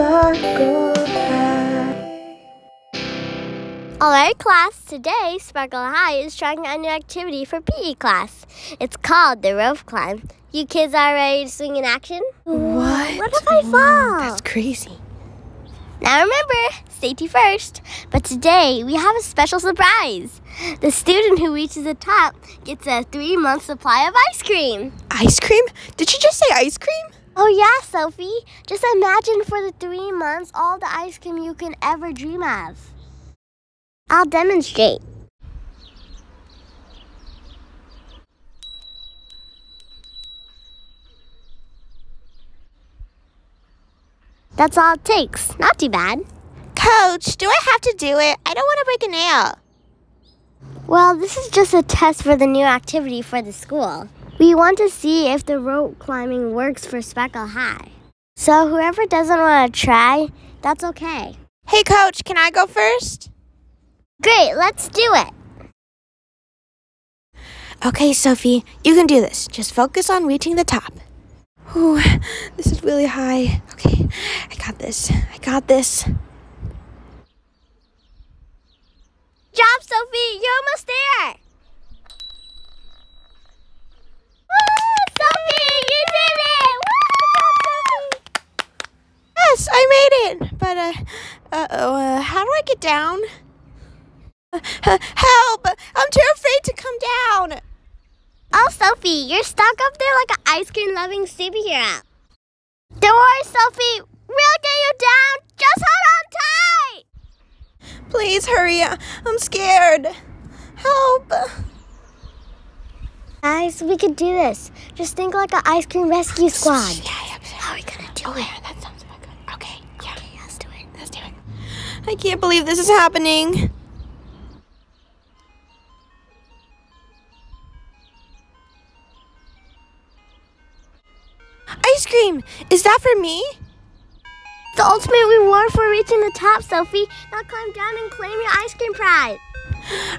Sparkle High. All right, class. Today, Sparkle High is trying a new activity for PE class. It's called the rope climb. You kids are ready to swing in action? What? What if I fall? That's crazy. Now remember, safety first. But today we have a special surprise. The student who reaches the top gets a three month supply of ice cream. Ice cream? Did you just say ice cream? Oh, yeah, Sophie. Just imagine for the three months all the ice cream you can ever dream of. I'll demonstrate. That's all it takes. Not too bad. Coach, do I have to do it? I don't want to break a nail. Well, this is just a test for the new activity for the school. We want to see if the rope climbing works for Sparkle High. So whoever doesn't want to try, that's okay. Hey, Coach, can I go first? Great, let's do it. Okay, Sophie, you can do this. Just focus on reaching the top. Ooh, this is really high. Okay, I got this. I got this. Job, Sophie, you're almost there. Woo, Sophie, you did it! Woo! Yes, I made it. But uh, uh oh, how do I get down? Help! I'm too afraid to come down. Oh, Sophie, you're stuck up there like an ice cream loving superhero. Don't worry, Sophie. We'll get you down. Just hold on tight. Please hurry. I'm scared. Help. Guys, we could do this. Just think like an ice cream rescue squad. Yeah, yeah. How are we gonna do it? yeah, that sounds really good. Okay, yeah, Okay, let's do it. let's do it. I can't believe this is happening. Ice cream! Is that for me? The ultimate reward for reaching the top, Sophie. Now climb down and claim your ice cream prize.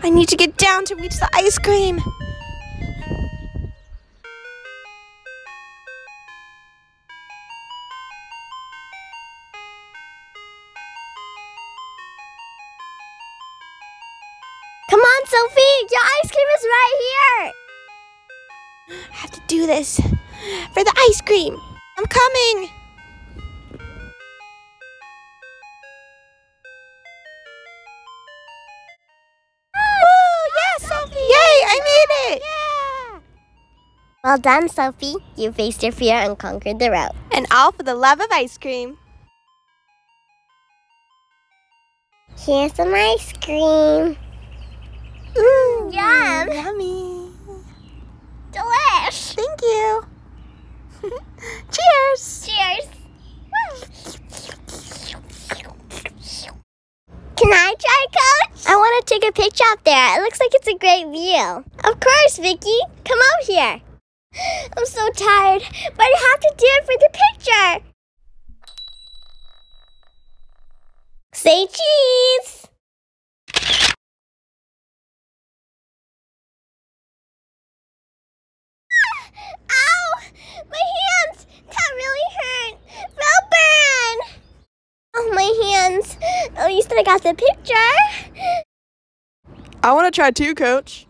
I need to get down to reach the ice cream. Sophie. Your ice cream is right here. I have to do this for the ice cream. I'm coming. Oh, Woo! Yes, Sophie! Yay! I made it! Well done, Sophie. You faced your fear and conquered the route. And all for the love of ice cream. Here's some ice cream. Yummy. Delish. Thank you. Cheers. Cheers. Can I try, Coach? I want to take a picture up there. It looks like it's a great view. Of course, Vicky. Come out here. I'm so tired, but I have to do it for the picture. Say cheese. Ow! My hands! That really hurt. They'll burn. Oh, my hands. At least I got the picture. I want to try too, Coach.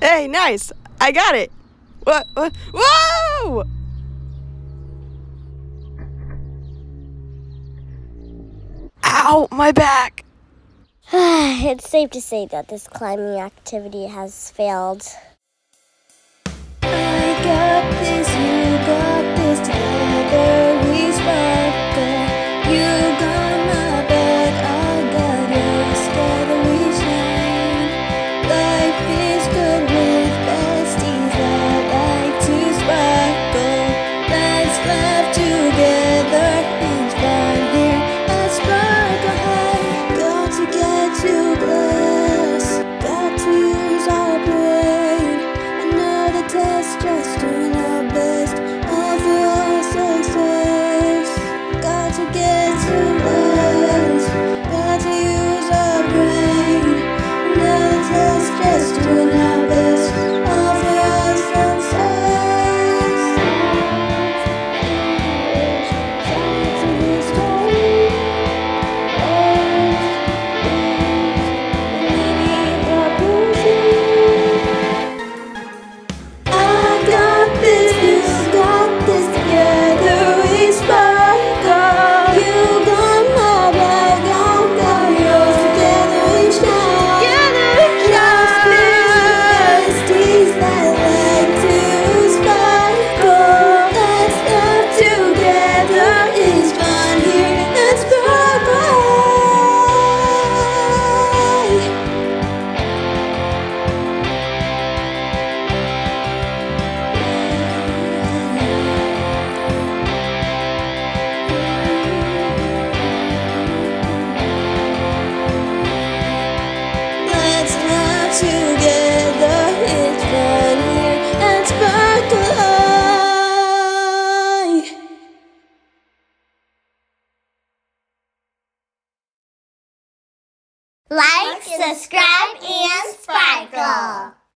Hey, nice. I got it. What? what? Whoa! Ow, my back. it's safe to say that this climbing activity has failed. Subscribe, and sparkle.